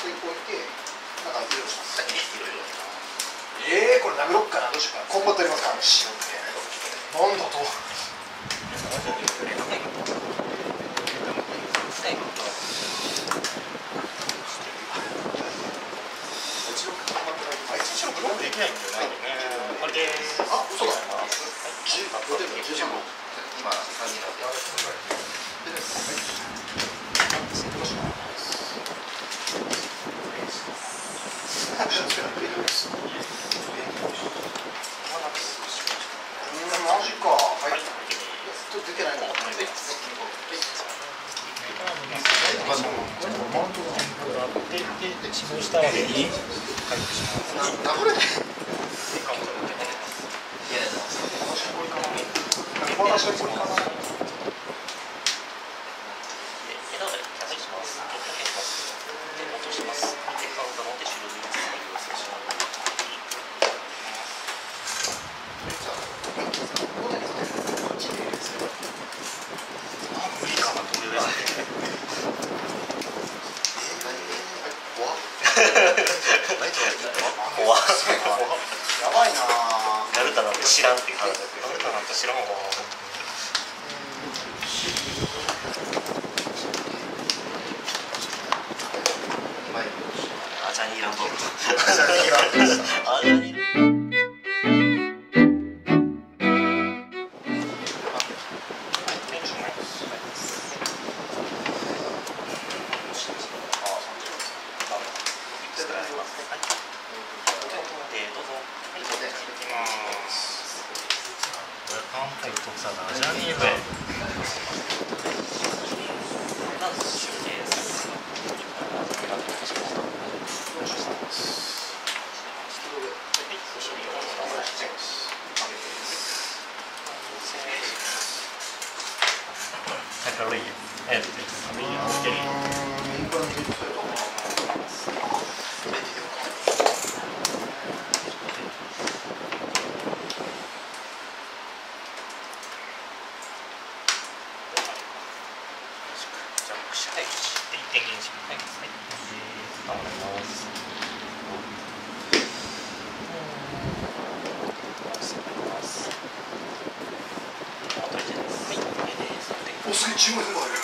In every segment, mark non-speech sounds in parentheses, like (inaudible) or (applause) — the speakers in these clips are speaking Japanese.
しこういってなんかいろいろ。しますええー、これ殴ろっかなどうしようかコンってありますか塩ってなんだとないんだよね。これであ、嘘だ。十、五点の十三。今三人だって。啊，张立伟。手で電源します。はい。ります。注文でもある。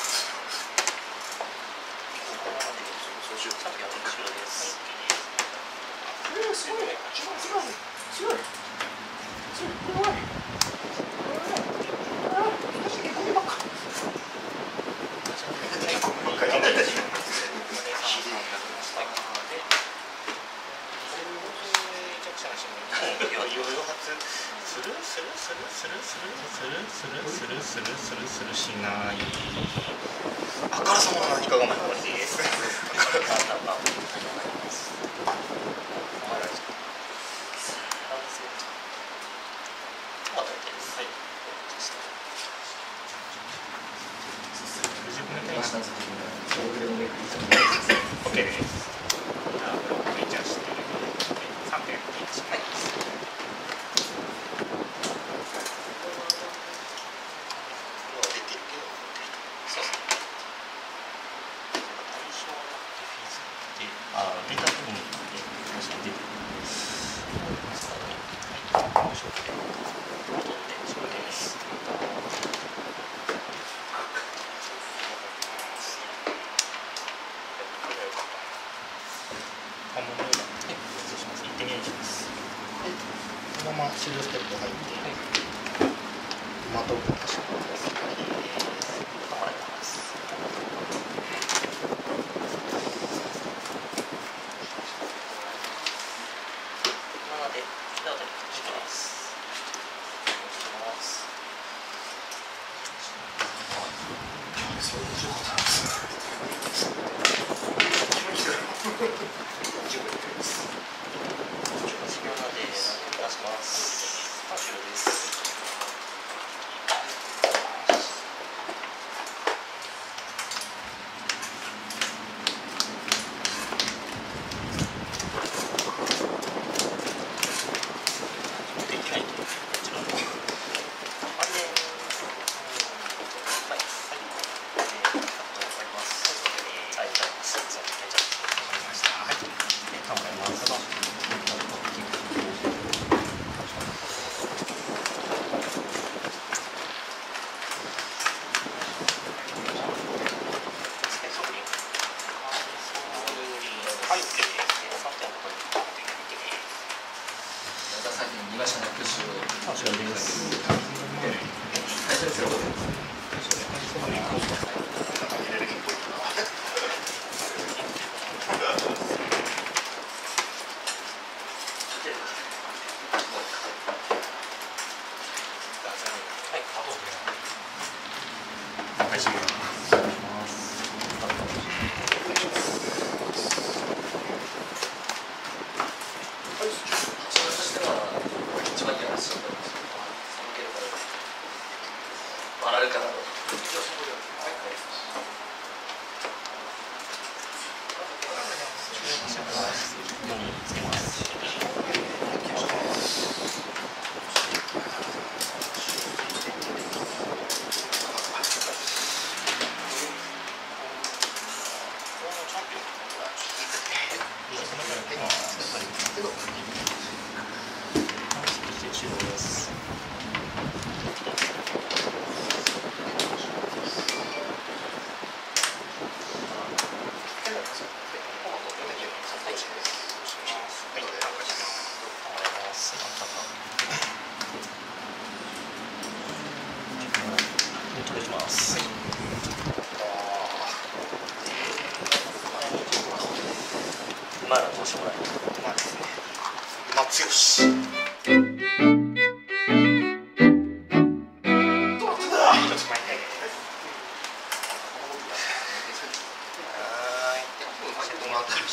本物の失礼します行ってみようとしますこのままシールステップ入ってまとめてしまいますできないとこちらのはい頑張りますはい、また最近見ましたプッシュあ、こちらです。最初ですよはい、します。一番としては一番いい話だったんですよ寒ければ笑うかなとのにつけます。終了です。取ります。今のどうしてもらえるまあですね。松吉。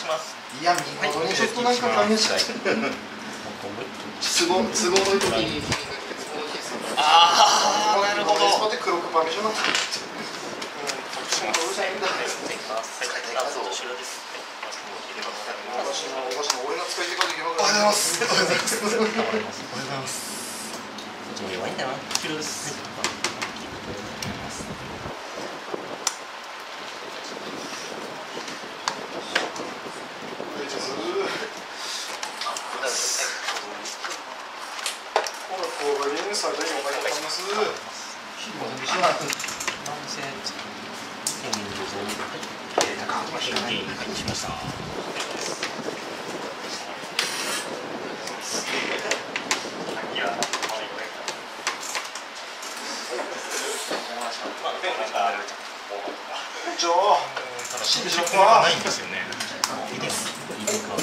します。いや見事にちょっとなんか試したい (laughs) 都合のいい時にああ、なるほど。スポで黒くパーミッションになったういんだ私の私の俺が使い手ができるおはようございますおはようございますおはようございます。こっちも弱いんだな。終了です。なんせ、県民の像に、えー、高浜県議に会しました。じゃあただ、新宿がないんですよね。いいです。いいですか。はい。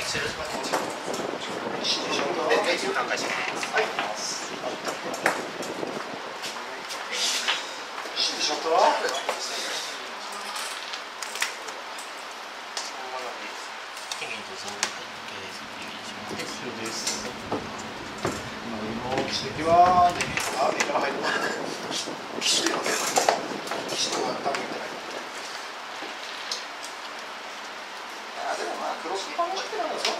指示書が段階し。です。今の指摘はねあ目から入る岸でかける岸では多分見てない。あでもまあクロスパンチってのはそうだな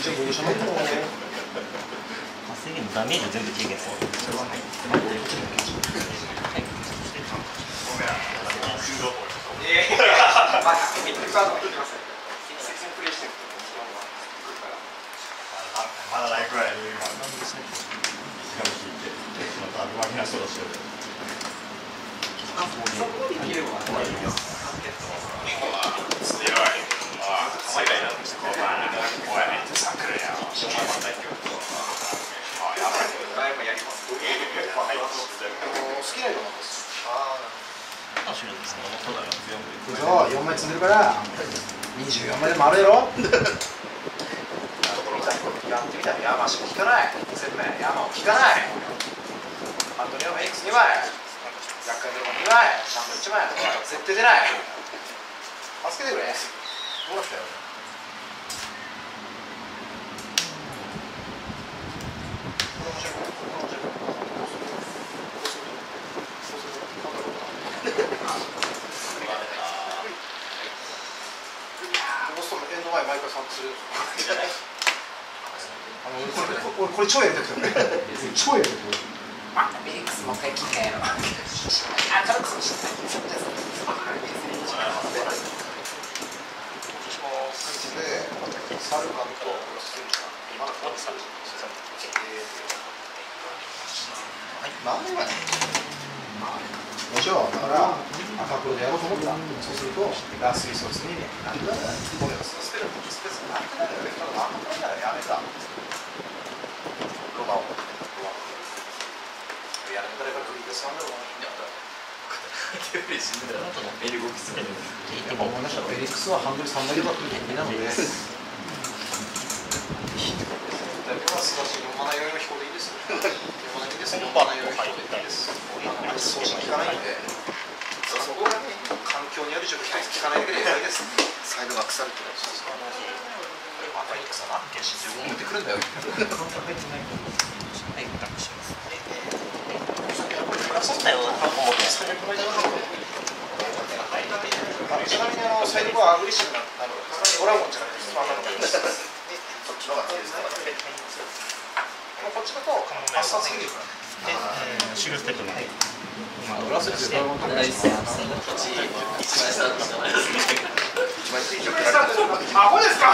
ちゃぐちゃなってるもんね制限のダメージ全部軽減する。まだないくらいで今しかも聞いてまた上手な人としてる好きな色なんです面白いですね。そうだよ。そう4枚積んでるから24枚でもあるやろやってみたら山しか引かない全部山を引かない。アントニオ・フェイクス2枚。厄介ドラゴン2枚。シャンプ1枚。絶対出ない。助けてくれ。どうなったよ。これ面白い。これ面白いボストンのエンド前毎回参加するあの俺これこれ超やりたくてね超やりたくてまたビリックスもう一回切ったやろあ軽くそうした私も感じでサルカンとステルカンまだここでサルカンなんで今ねもちろんだから赤黒でやろうと思った。そうするとラスイソツになんだこれスペルスペースなんだよベクトル真ん中にならやめたロマンをロマンをやめたらやっぱクリークスなんだろうな手振り死んでたらエル動きするやっぱ思いましたフェリックスはハンドル3枚でバックになのでだから素晴らしい読まないよりも飛行でいいです読まないです読まないよりも飛行でいいですあのそうしか聞かないんでそこがね環境にある状況聞かないだけで偉いですサイドバックされてるそうですかまたいいですな決心15持ってくるんだよはい、タックします。そうだよちなみにあのサイドバーアグレッシブなあのドラゴンじゃないですかあのこっちの方がいいですか？こっちだと発散すぎるからで、えシグステップの。まあ、ドラスでドラゴンとかナイス一番スタートした前アホですか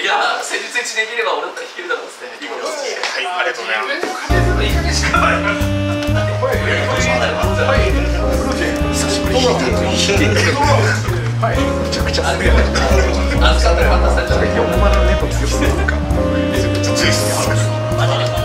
いや戦術1年切れば俺だったら弾けるだろうっすねはい、ありがとうございます。いい加めちゃくちゃだからたのるかめちゃくちゃ強